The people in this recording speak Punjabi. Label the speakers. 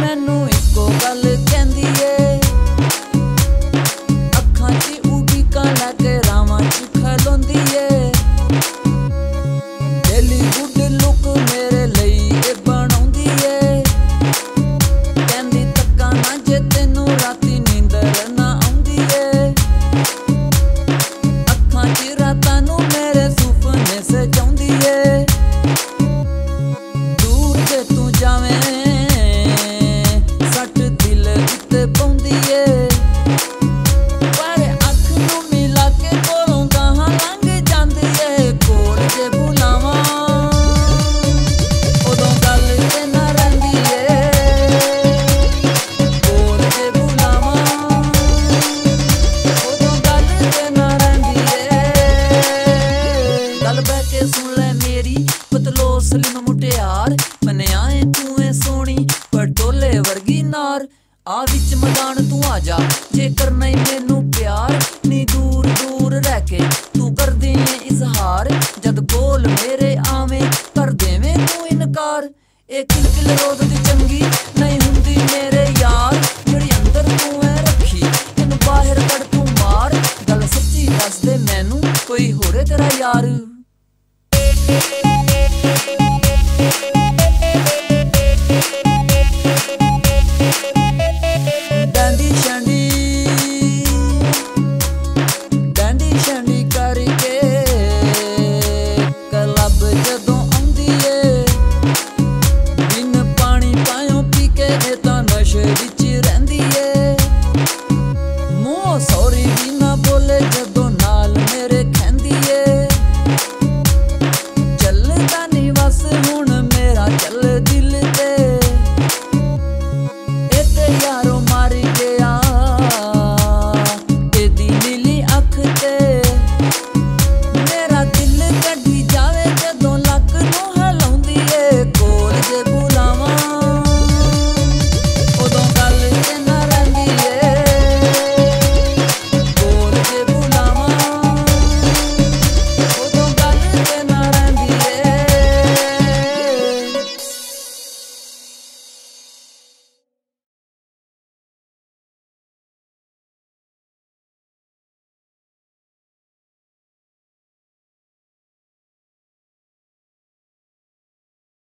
Speaker 1: ਮੈਨੂੰ ਯਾਰ ਆ ਵਿੱਚ ਮੈਦਾਨ ਤੂੰ ਆ ਜਾ, ਜੇਕਰ ਨਹੀਂ ਮੈਨੂੰ ਪਿਆਰ, ਨੀ ਦੂਰ ਦੂਰ ਰਹਿ ਕੇ ਤੂੰ ਕਰਦੀ ਏ ਇਜ਼ਹਾਰ। ਜਦ ਕੋਲ ਮੇਰੇ ਆਵੇਂ, ਕਰ ਦੇਵੇਂ ਤੂੰ ਇਨਕਾਰ। ਇਹ ਕਿਲ ਕਿਲ ਰੋਦ ਦੀ ਚੰਗੀ ਨਹੀਂ ਹੁੰਦੀ ਮੇਰੇ ਯਾਰ। ਜਿਹੜੀ ਅੰਦਰ ਤੂੰ ਐ ਰੱਖੀ, ਇਹਨੂੰ ਬਾਹਰ ਕੱਢ ਤੂੰ ਮਾਰ। ਗੱਲ ਸੱਚੀ ਦੱਸ ਦੇ ਮੈਨੂੰ, ਕੋਈ ਹੋਰੇ ਤੇਰਾ ਯਾਰ।